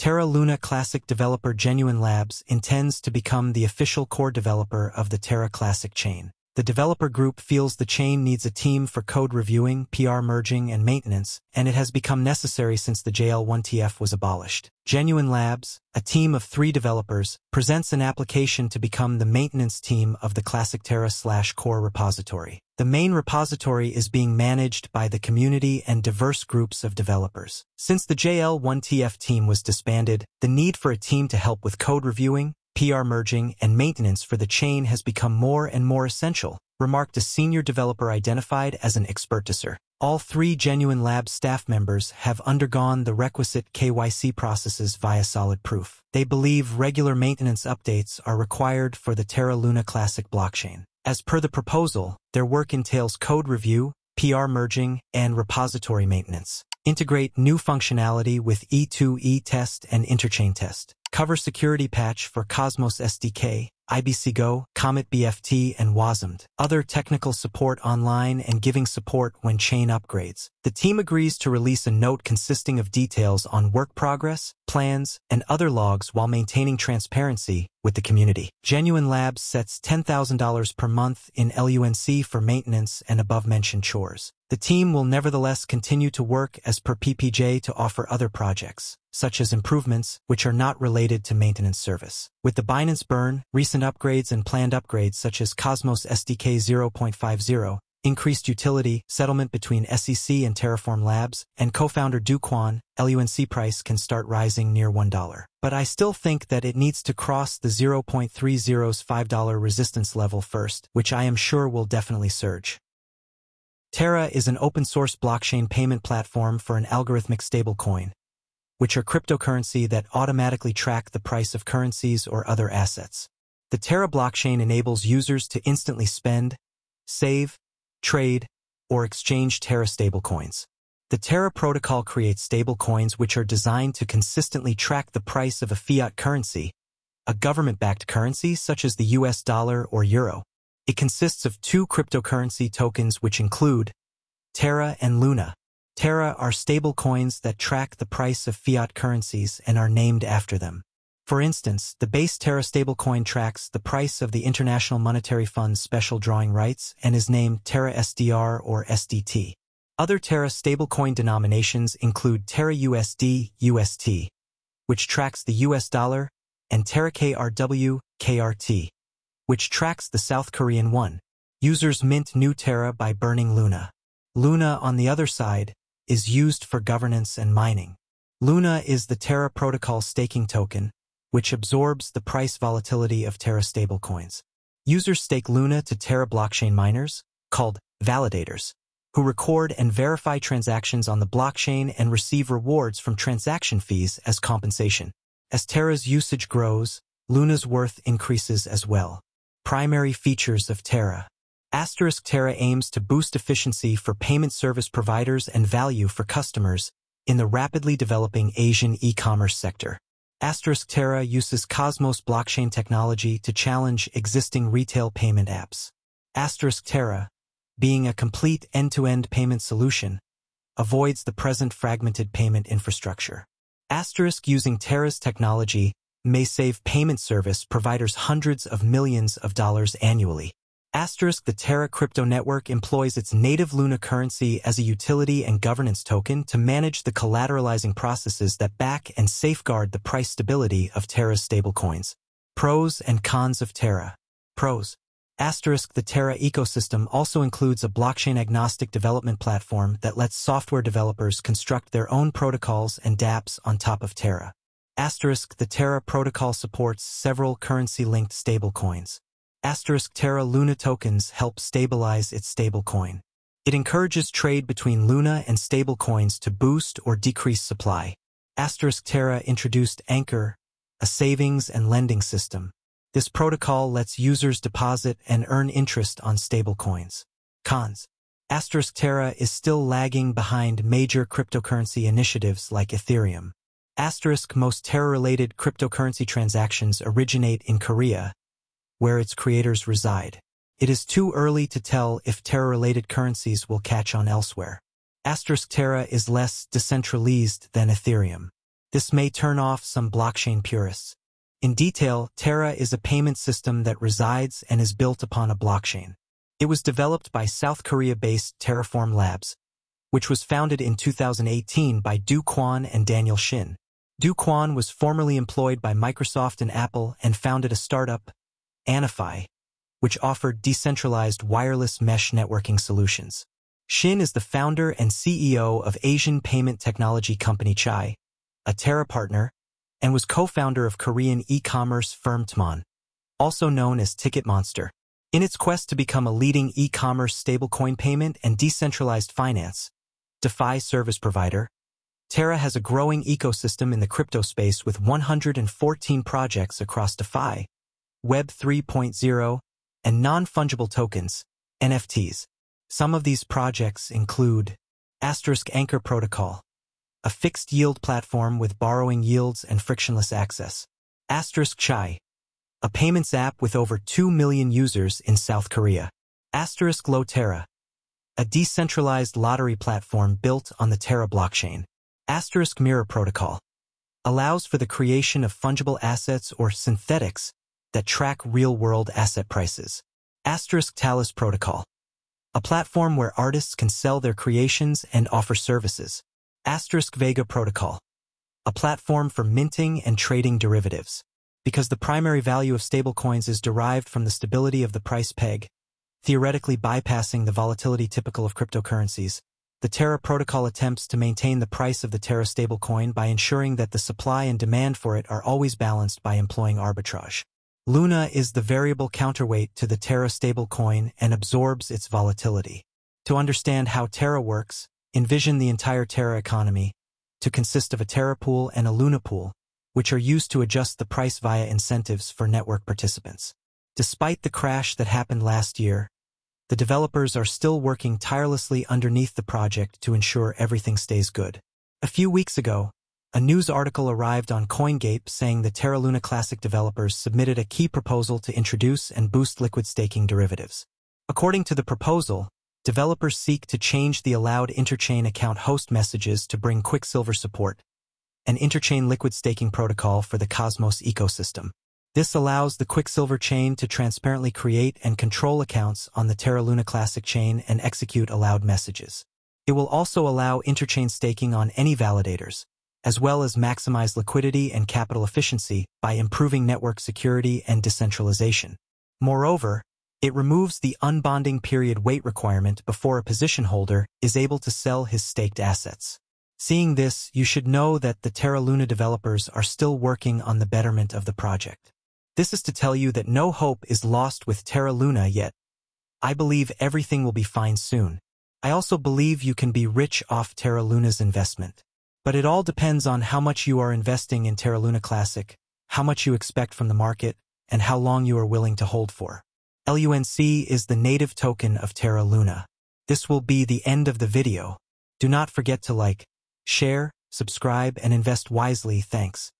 Terra Luna Classic developer Genuine Labs intends to become the official core developer of the Terra Classic chain. The developer group feels the chain needs a team for code reviewing, PR merging, and maintenance, and it has become necessary since the JL1TF was abolished. Genuine Labs, a team of three developers, presents an application to become the maintenance team of the Classic Terra slash core repository. The main repository is being managed by the community and diverse groups of developers. Since the JL1TF team was disbanded, the need for a team to help with code reviewing, PR merging, and maintenance for the chain has become more and more essential, remarked a senior developer identified as an expertiser. All three Genuine Lab staff members have undergone the requisite KYC processes via SolidProof. They believe regular maintenance updates are required for the Terra Luna Classic blockchain. As per the proposal, their work entails code review, PR merging, and repository maintenance. Integrate new functionality with E2E test and interchain test cover security patch for Cosmos SDK, IBC Go, CometBFT, and WASMD. Other technical support online and giving support when chain upgrades. The team agrees to release a note consisting of details on work progress, plans, and other logs while maintaining transparency with the community. Genuine Labs sets $10,000 per month in LUNC for maintenance and above-mentioned chores. The team will nevertheless continue to work as per PPJ to offer other projects, such as improvements which are not related to maintenance service. With the Binance Burn, recent upgrades and planned upgrades such as Cosmos SDK 0.50, increased utility, settlement between SEC and Terraform Labs, and co-founder Kwon, LUNC price can start rising near $1. But I still think that it needs to cross the 0.30's $5 resistance level first, which I am sure will definitely surge. Terra is an open-source blockchain payment platform for an algorithmic stablecoin, which are cryptocurrency that automatically track the price of currencies or other assets. The Terra blockchain enables users to instantly spend, save, trade, or exchange Terra stablecoins. The Terra protocol creates stablecoins which are designed to consistently track the price of a fiat currency, a government-backed currency such as the US dollar or euro. It consists of two cryptocurrency tokens which include Terra and Luna. Terra are stablecoins that track the price of fiat currencies and are named after them. For instance, the base Terra stablecoin tracks the price of the International Monetary Fund's special drawing rights and is named Terra SDR or SDT. Other Terra stablecoin denominations include Terra USD, UST, which tracks the US dollar, and Terra KRW, KRT, which tracks the South Korean won. Users mint new Terra by burning Luna. Luna, on the other side, is used for governance and mining. Luna is the Terra protocol staking token, which absorbs the price volatility of Terra stablecoins. Users stake Luna to Terra blockchain miners, called validators, who record and verify transactions on the blockchain and receive rewards from transaction fees as compensation. As Terra's usage grows, Luna's worth increases as well. Primary features of Terra. Asterisk Terra aims to boost efficiency for payment service providers and value for customers in the rapidly developing Asian e-commerce sector. Asterisk Terra uses Cosmos blockchain technology to challenge existing retail payment apps. Asterisk Terra, being a complete end-to-end -end payment solution, avoids the present fragmented payment infrastructure. Asterisk using Terra's technology may save payment service providers hundreds of millions of dollars annually. Asterisk the Terra crypto network employs its native Luna currency as a utility and governance token to manage the collateralizing processes that back and safeguard the price stability of Terra's stablecoins. Pros and cons of Terra. Pros. Asterisk the Terra ecosystem also includes a blockchain-agnostic development platform that lets software developers construct their own protocols and dApps on top of Terra. Asterisk the Terra protocol supports several currency-linked stablecoins. Asterisk Terra Luna tokens help stabilize its stablecoin. It encourages trade between Luna and stablecoins to boost or decrease supply. Asterisk Terra introduced Anchor, a savings and lending system. This protocol lets users deposit and earn interest on stablecoins. Cons. Asterisk Terra is still lagging behind major cryptocurrency initiatives like Ethereum. Asterisk most Terra-related cryptocurrency transactions originate in Korea, where its creators reside. It is too early to tell if Terra-related currencies will catch on elsewhere. Asterisk Terra is less decentralized than Ethereum. This may turn off some blockchain purists. In detail, Terra is a payment system that resides and is built upon a blockchain. It was developed by South Korea-based Terraform Labs, which was founded in 2018 by Do Kwon and Daniel Shin. Do Kwon was formerly employed by Microsoft and Apple and founded a startup, Anyfi, which offered decentralized wireless mesh networking solutions. Shin is the founder and CEO of Asian payment technology company Chai, a Terra partner, and was co-founder of Korean e-commerce firm Tmon, also known as Ticket Monster. In its quest to become a leading e-commerce stablecoin payment and decentralized finance, DeFi service provider, Terra has a growing ecosystem in the crypto space with 114 projects across DeFi, Web 3.0, and non-fungible tokens, NFTs. Some of these projects include Asterisk Anchor Protocol, a fixed yield platform with borrowing yields and frictionless access. Asterisk Chai, a payments app with over 2 million users in South Korea. Asterisk LoTerra, a decentralized lottery platform built on the Terra blockchain. Asterisk Mirror Protocol allows for the creation of fungible assets or synthetics that track real-world asset prices. Asterisk Talis Protocol, a platform where artists can sell their creations and offer services. Asterisk Vega Protocol, a platform for minting and trading derivatives. Because the primary value of stablecoins is derived from the stability of the price peg, theoretically bypassing the volatility typical of cryptocurrencies, the Terra protocol attempts to maintain the price of the Terra stablecoin by ensuring that the supply and demand for it are always balanced by employing arbitrage. Luna is the variable counterweight to the Terra stablecoin and absorbs its volatility. To understand how Terra works, Envision the entire Terra economy to consist of a Terra pool and a Luna pool, which are used to adjust the price via incentives for network participants. Despite the crash that happened last year, the developers are still working tirelessly underneath the project to ensure everything stays good. A few weeks ago, a news article arrived on CoinGape saying the Terra Luna Classic developers submitted a key proposal to introduce and boost liquid staking derivatives. According to the proposal, developers seek to change the allowed interchain account host messages to bring Quicksilver support, an interchain liquid staking protocol for the Cosmos ecosystem. This allows the Quicksilver chain to transparently create and control accounts on the Terra Luna Classic chain and execute allowed messages. It will also allow interchain staking on any validators, as well as maximize liquidity and capital efficiency by improving network security and decentralization. Moreover, it removes the unbonding period wait requirement before a position holder is able to sell his staked assets. Seeing this, you should know that the Terra Luna developers are still working on the betterment of the project. This is to tell you that no hope is lost with Terra Luna yet. I believe everything will be fine soon. I also believe you can be rich off Terra Luna's investment. But it all depends on how much you are investing in Terra Luna Classic, how much you expect from the market, and how long you are willing to hold for. LUNC is the native token of Terra Luna. This will be the end of the video. Do not forget to like, share, subscribe, and invest wisely. Thanks.